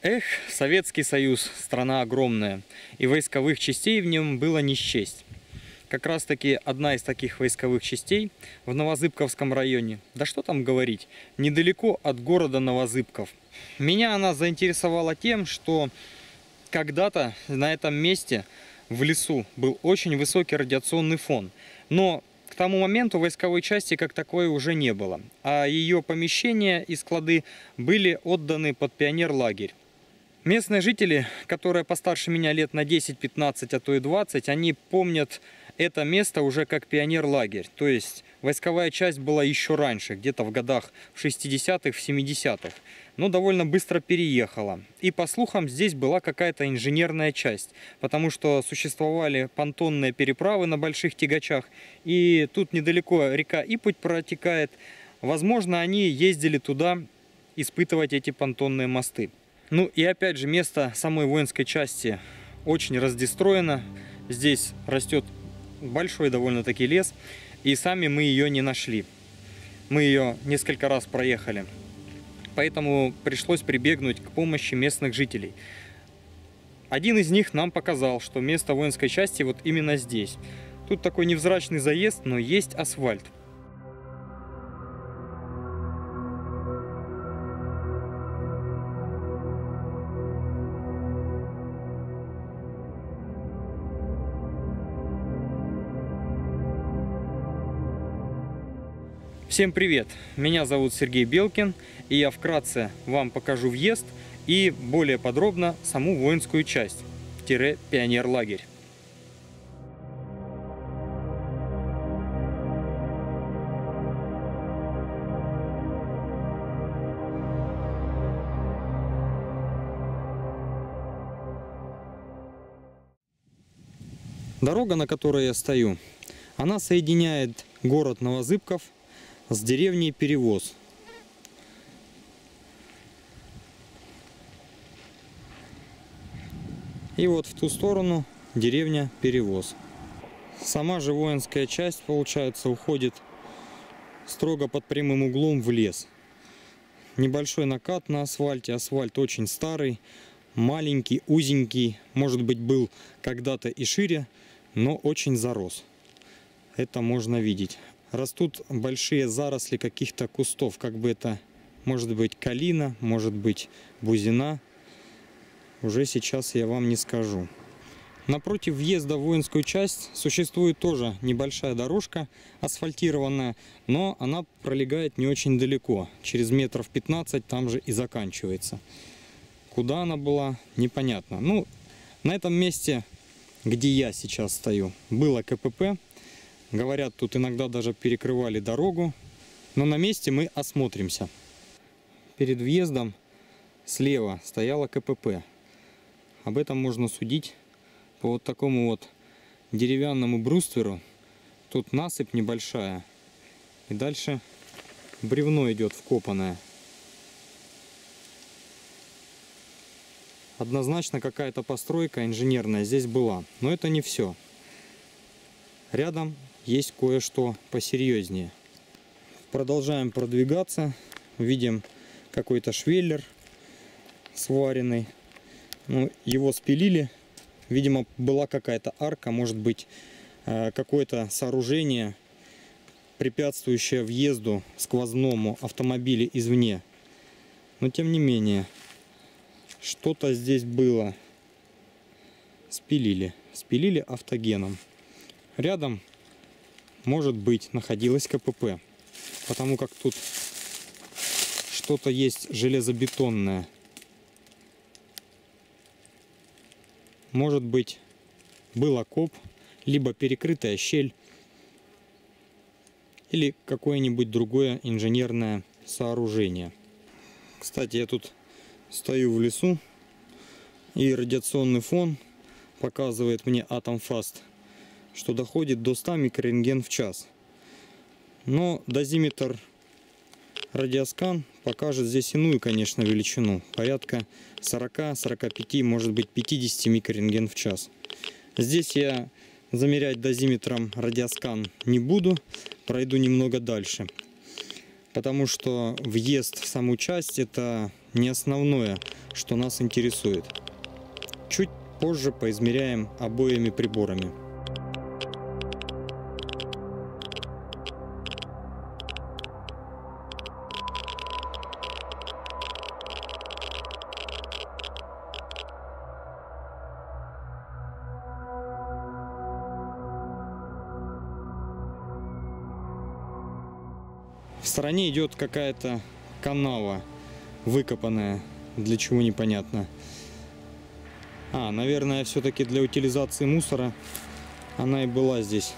Эх, Советский Союз, страна огромная, и войсковых частей в нем было не счесть. Как раз таки одна из таких войсковых частей в Новозыбковском районе. Да что там говорить, недалеко от города Новозыбков. Меня она заинтересовала тем, что когда-то на этом месте в лесу был очень высокий радиационный фон. Но к тому моменту войсковой части как таковой уже не было. А ее помещения и склады были отданы под пионер-лагерь. Местные жители, которые постарше меня лет на 10-15, а то и 20, они помнят это место уже как пионер-лагерь. То есть войсковая часть была еще раньше, где-то в годах в 60-х, в 70-х. Но довольно быстро переехала. И по слухам здесь была какая-то инженерная часть. Потому что существовали понтонные переправы на больших тягачах. И тут недалеко река Ипуть протекает. Возможно, они ездили туда испытывать эти понтонные мосты. Ну и опять же, место самой воинской части очень раздестроено. Здесь растет большой довольно-таки лес. И сами мы ее не нашли. Мы ее несколько раз проехали. Поэтому пришлось прибегнуть к помощи местных жителей. Один из них нам показал, что место воинской части вот именно здесь. Тут такой невзрачный заезд, но есть асфальт. Всем привет! Меня зовут Сергей Белкин, и я вкратце вам покажу въезд и более подробно саму воинскую часть, пионер-лагерь. Дорога, на которой я стою, она соединяет город Новозыбков с деревней Перевоз. И вот в ту сторону деревня Перевоз. Сама же воинская часть, получается, уходит строго под прямым углом в лес. Небольшой накат на асфальте. Асфальт очень старый, маленький, узенький. Может быть, был когда-то и шире, но очень зарос. Это можно видеть растут большие заросли каких-то кустов, как бы это может быть калина, может быть бузина. Уже сейчас я вам не скажу. Напротив въезда в воинскую часть существует тоже небольшая дорожка асфальтированная, но она пролегает не очень далеко. Через метров 15 там же и заканчивается. Куда она была, непонятно. Ну, на этом месте, где я сейчас стою, было КПП. Говорят, тут иногда даже перекрывали дорогу. Но на месте мы осмотримся. Перед въездом слева стояла КПП. Об этом можно судить по вот такому вот деревянному брустверу. Тут насыпь небольшая. И дальше бревно идет вкопанное. Однозначно какая-то постройка инженерная здесь была. Но это не все. Рядом есть кое-что посерьезнее. Продолжаем продвигаться. Видим какой-то швеллер сваренный. Ну, его спилили. Видимо, была какая-то арка, может быть, э, какое-то сооружение, препятствующее въезду сквозному автомобиля извне. Но тем не менее, что-то здесь было. Спилили. Спилили автогеном. Рядом может быть, находилась КПП. Потому как тут что-то есть железобетонное. Может быть, был окоп, либо перекрытая щель, или какое-нибудь другое инженерное сооружение. Кстати, я тут стою в лесу, и радиационный фон показывает мне Atom Fast что доходит до 100 микрорентген в час. Но дозиметр радиоскан покажет здесь иную, конечно, величину. Порядка 40-45, может быть 50 микрорентген в час. Здесь я замерять дозиметром радиоскан не буду. Пройду немного дальше. Потому что въезд в саму часть это не основное что нас интересует. Чуть позже поизмеряем обоими приборами. В стороне идет какая-то канава выкопанная, для чего непонятно. А, наверное, все-таки для утилизации мусора она и была здесь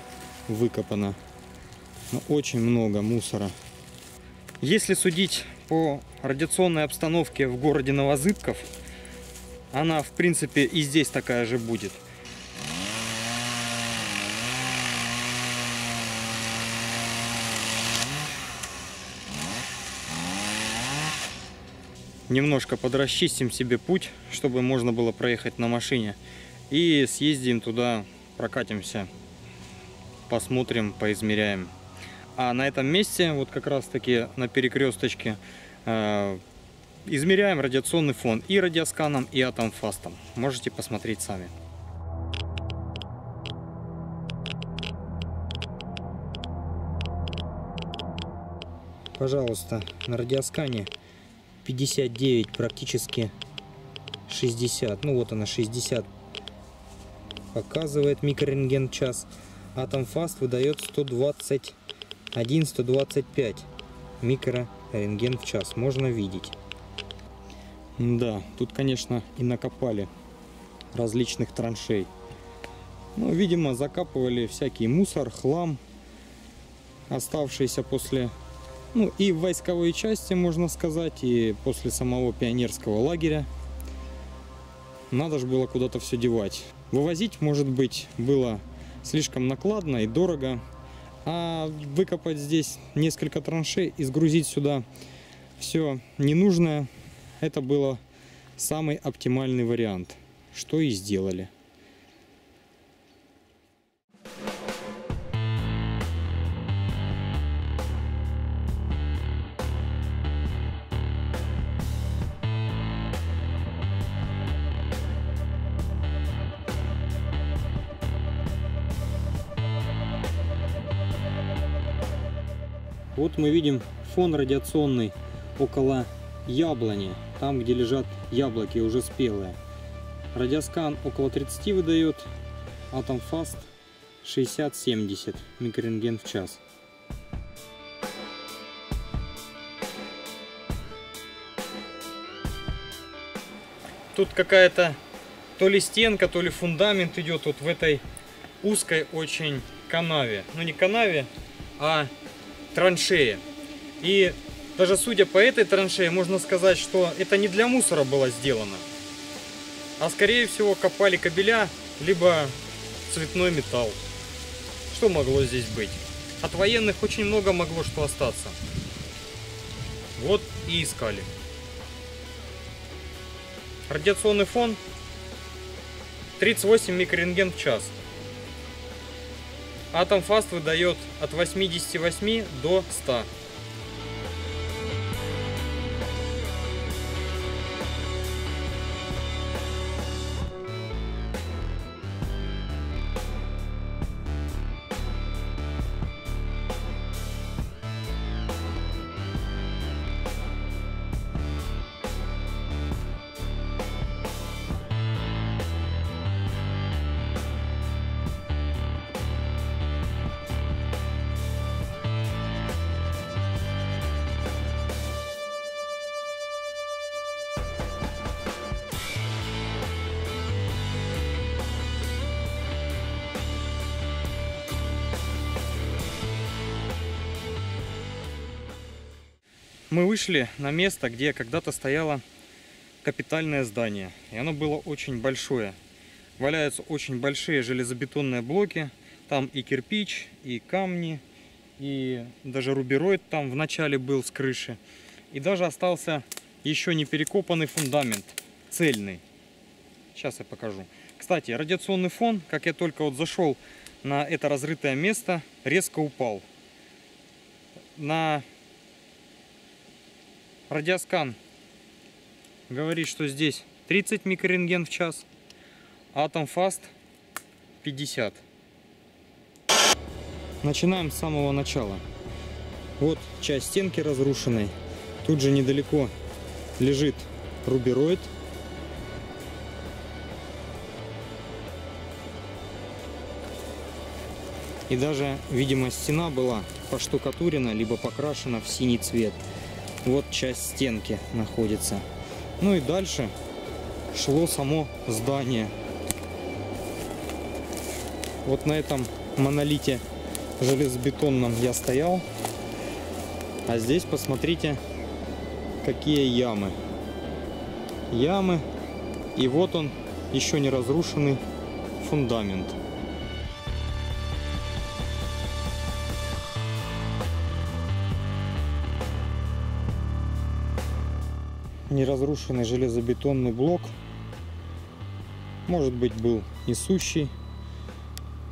выкопана. Но очень много мусора. Если судить по радиационной обстановке в городе Новозыбков, она, в принципе, и здесь такая же будет. Немножко подрасчистим себе путь, чтобы можно было проехать на машине. И съездим туда, прокатимся, посмотрим, поизмеряем. А на этом месте, вот как раз таки на перекресточке, э, измеряем радиационный фон и радиосканом, и атомфастом. Можете посмотреть сами. Пожалуйста, на радиоскане 59 практически 60 ну вот она 60 показывает микрорентген час. Атом фаст выдает 121 125 микрорентген в час. Можно видеть. Да тут конечно и накопали различных траншей. Ну видимо закапывали всякий мусор хлам оставшийся после ну и в войсковой части, можно сказать, и после самого пионерского лагеря. Надо же было куда-то все девать. Вывозить, может быть, было слишком накладно и дорого. А выкопать здесь несколько траншей и сгрузить сюда все ненужное, это было самый оптимальный вариант, что и сделали. Вот мы видим фон радиационный около яблони, там где лежат яблоки уже спелые. Радиоскан около 30 выдает, Atom Fast 60-70 микрорентген в час. Тут какая-то то ли стенка, то ли фундамент идет вот в этой узкой очень канаве. Ну не канаве, а траншея. И даже судя по этой траншее, можно сказать, что это не для мусора было сделано. А скорее всего копали кабеля, либо цветной металл. Что могло здесь быть? От военных очень много могло что остаться. Вот и искали. Радиационный фон 38 микрорентген в час. Atom Fast выдает от 88 до 100. Мы вышли на место, где когда-то стояло капитальное здание. И оно было очень большое. Валяются очень большие железобетонные блоки. Там и кирпич, и камни, и даже рубероид там в начале был с крыши. И даже остался еще не перекопанный фундамент, цельный. Сейчас я покажу. Кстати, радиационный фон, как я только вот зашел на это разрытое место, резко упал. На радиоскан говорит, что здесь 30 микрорентген в час, Atom Fast 50. Начинаем с самого начала. Вот часть стенки разрушенной. Тут же недалеко лежит рубероид. И даже, видимо, стена была поштукатурена, либо покрашена в синий цвет. Вот часть стенки находится. Ну и дальше шло само здание. Вот на этом монолите железобетонном я стоял. А здесь посмотрите, какие ямы. Ямы. И вот он, еще не разрушенный фундамент. Неразрушенный железобетонный блок. Может быть был несущий,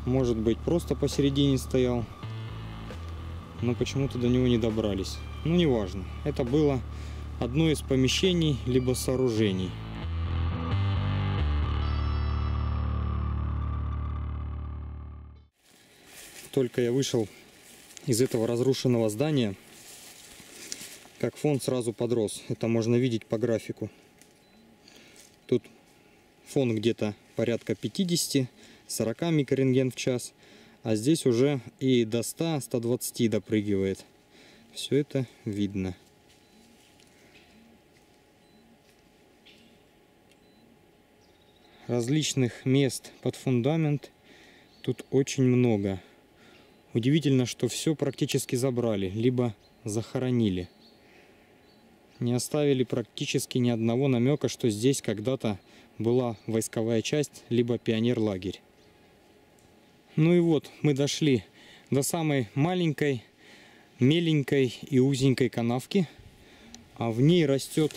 может быть просто посередине стоял. Но почему-то до него не добрались. Ну неважно. Это было одно из помещений либо сооружений. Только я вышел из этого разрушенного здания, как фон сразу подрос. Это можно видеть по графику. Тут фон где-то порядка 50-40 микрорентген в час. А здесь уже и до 100-120 допрыгивает. Все это видно. Различных мест под фундамент тут очень много. Удивительно, что все практически забрали, либо захоронили не оставили практически ни одного намека, что здесь когда-то была войсковая часть, либо пионер-лагерь. Ну и вот, мы дошли до самой маленькой, меленькой и узенькой канавки, а в ней растет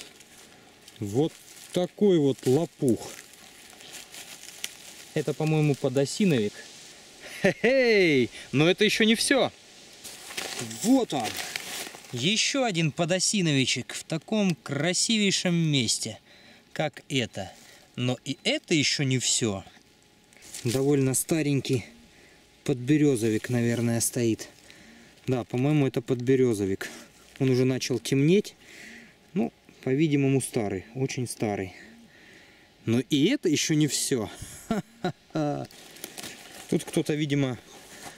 вот такой вот лопух. Это, по-моему, подосиновик. Хе-хей! Но это еще не все. Вот он! Еще один подосиновичек в таком красивейшем месте, как это. Но и это еще не все. Довольно старенький подберезовик, наверное, стоит. Да, по-моему, это подберезовик. Он уже начал темнеть. Ну, по-видимому, старый, очень старый. Но и это еще не все. Тут кто-то, видимо,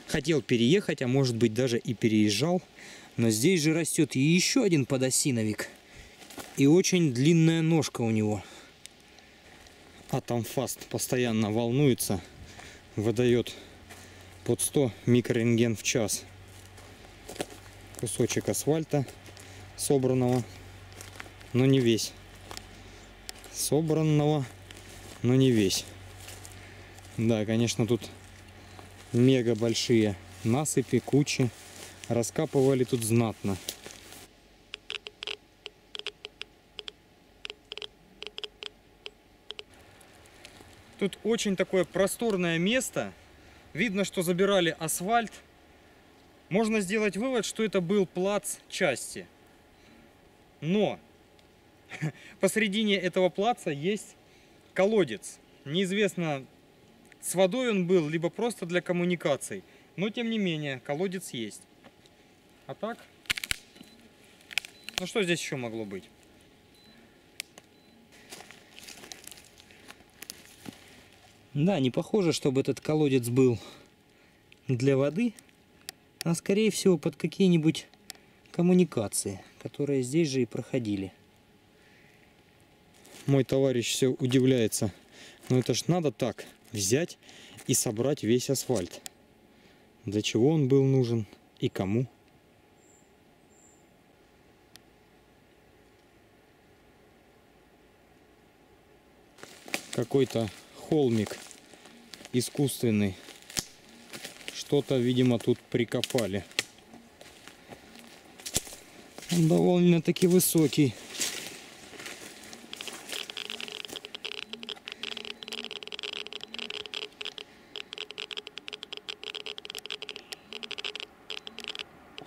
хотел переехать, а может быть даже и переезжал. Но здесь же растет еще один подосиновик. И очень длинная ножка у него. Атомфаст постоянно волнуется. Выдает под 100 микрорентген в час. Кусочек асфальта собранного, но не весь. Собранного, но не весь. Да, конечно, тут мега большие насыпи, кучи. Раскапывали тут знатно. Тут очень такое просторное место. Видно, что забирали асфальт. Можно сделать вывод, что это был плац части. Но посередине этого плаца есть колодец. Неизвестно, с водой он был, либо просто для коммуникаций. Но тем не менее, колодец есть. А так? Ну что здесь еще могло быть? Да, не похоже, чтобы этот колодец был для воды, а скорее всего под какие-нибудь коммуникации, которые здесь же и проходили. Мой товарищ все удивляется. Но это ж надо так взять и собрать весь асфальт. Для чего он был нужен и кому? Какой-то холмик искусственный. Что-то, видимо, тут прикопали. Он довольно-таки высокий.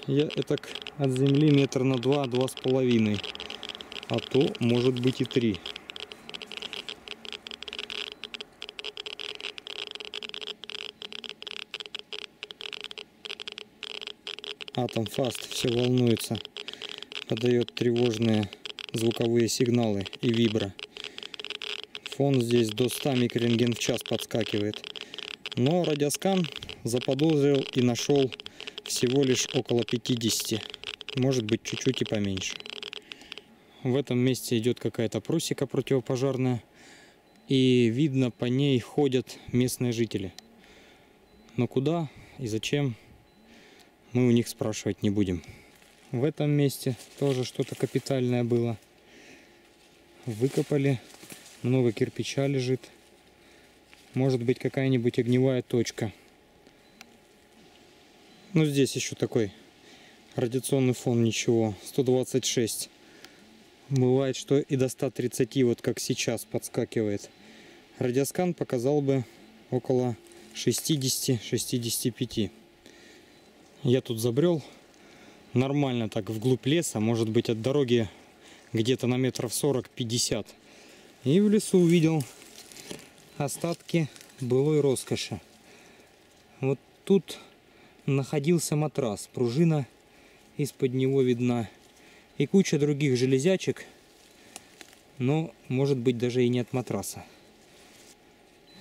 Я это от земли метр на два, два с половиной. А то может быть и три. Атом Фаст все волнуется, подает тревожные звуковые сигналы и вибро. Фон здесь до 100 микрорентген в час подскакивает. Но радиоскан заподозрил и нашел всего лишь около 50. Может быть чуть-чуть и поменьше. В этом месте идет какая-то просека противопожарная. И видно, по ней ходят местные жители. Но куда и зачем, мы у них спрашивать не будем. В этом месте тоже что-то капитальное было. Выкопали, много кирпича лежит. Может быть какая-нибудь огневая точка. Ну здесь еще такой радиационный фон ничего, 126. Бывает, что и до 130, вот как сейчас, подскакивает. Радиоскан показал бы около 60-65. Я тут забрел нормально так вглубь леса, может быть от дороги где-то на метров 40-50. И в лесу увидел остатки былой роскоши. Вот тут находился матрас, пружина из-под него видна. И куча других железячек, но может быть даже и не от матраса.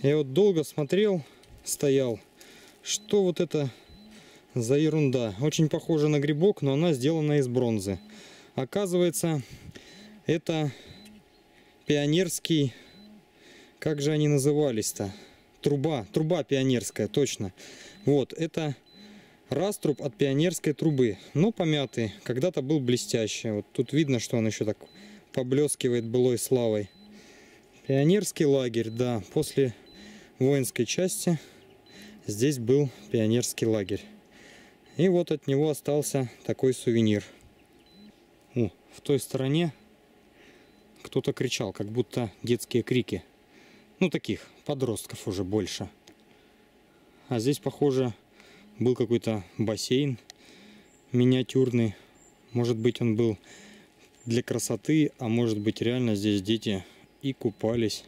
Я вот долго смотрел, стоял, что вот это за ерунда. Очень похожа на грибок, но она сделана из бронзы. Оказывается, это пионерский... Как же они назывались-то? Труба. Труба пионерская, точно. Вот, это раструб от пионерской трубы. Но помятый. Когда-то был блестящий. Вот тут видно, что он еще так поблескивает былой славой. Пионерский лагерь, да. После воинской части здесь был пионерский лагерь. И вот от него остался такой сувенир. О, в той стороне кто-то кричал, как будто детские крики. Ну, таких, подростков уже больше. А здесь, похоже, был какой-то бассейн миниатюрный. Может быть, он был для красоты, а может быть, реально здесь дети и купались.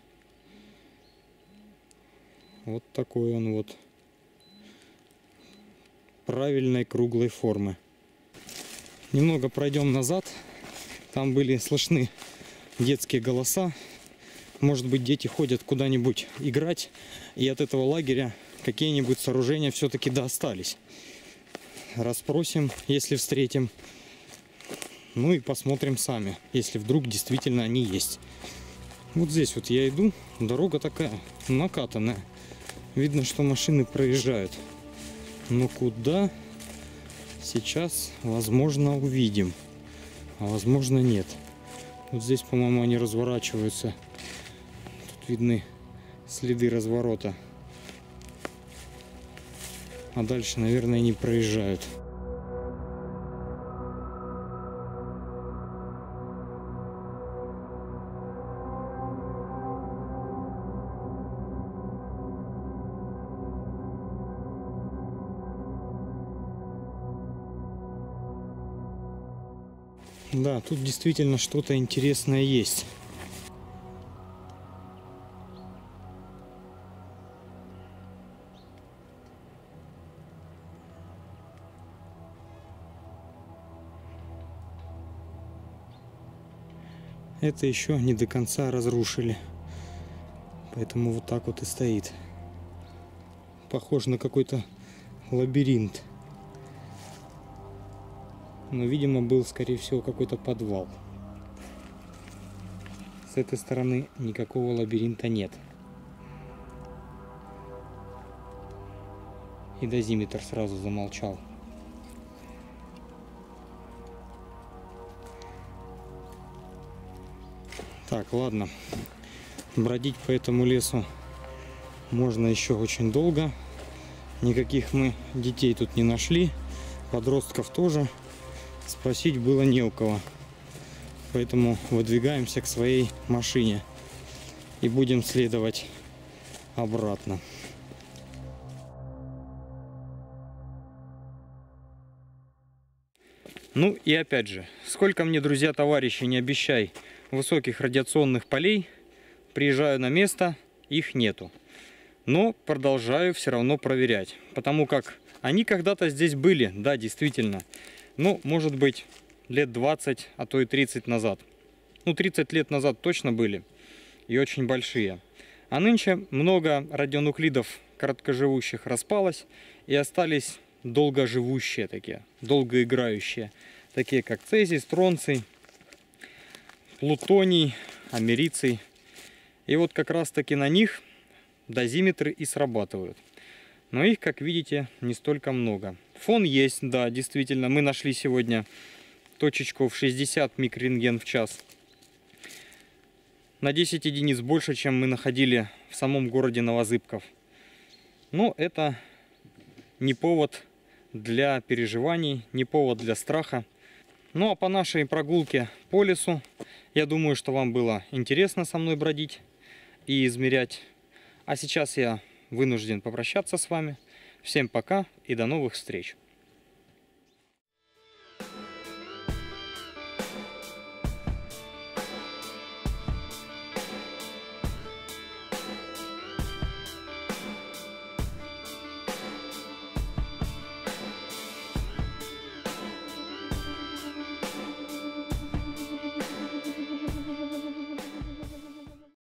Вот такой он вот правильной круглой формы. Немного пройдем назад. Там были слышны детские голоса. Может быть, дети ходят куда-нибудь играть, и от этого лагеря какие-нибудь сооружения все-таки достались. Расспросим, если встретим. Ну и посмотрим сами, если вдруг действительно они есть. Вот здесь вот я иду, дорога такая накатанная. Видно, что машины проезжают. Но куда сейчас, возможно, увидим. А возможно, нет. Вот здесь, по-моему, они разворачиваются. Тут видны следы разворота. А дальше, наверное, не проезжают. Тут действительно что-то интересное есть. Это еще не до конца разрушили. Поэтому вот так вот и стоит. Похож на какой-то лабиринт. Но, видимо, был, скорее всего, какой-то подвал. С этой стороны никакого лабиринта нет. И дозиметр сразу замолчал. Так, ладно. Бродить по этому лесу можно еще очень долго. Никаких мы детей тут не нашли. Подростков тоже спросить было не у кого. Поэтому выдвигаемся к своей машине и будем следовать обратно. Ну и опять же, сколько мне, друзья, товарищи, не обещай, высоких радиационных полей. Приезжаю на место, их нету. Но продолжаю все равно проверять, потому как они когда-то здесь были, да, действительно. Ну, может быть, лет 20, а то и 30 назад. Ну, 30 лет назад точно были. И очень большие. А нынче много радионуклидов короткоживущих распалось. И остались долгоживущие такие, долгоиграющие. Такие как цезий, стронций, плутоний, америций. И вот как раз таки на них дозиметры и срабатывают. Но их, как видите, не столько много. Фон есть, да, действительно. Мы нашли сегодня точечку в 60 микрорентген в час. На 10 единиц больше, чем мы находили в самом городе Новозыбков. Но это не повод для переживаний, не повод для страха. Ну а по нашей прогулке по лесу, я думаю, что вам было интересно со мной бродить и измерять. А сейчас я вынужден попрощаться с вами. Всем пока и до новых встреч!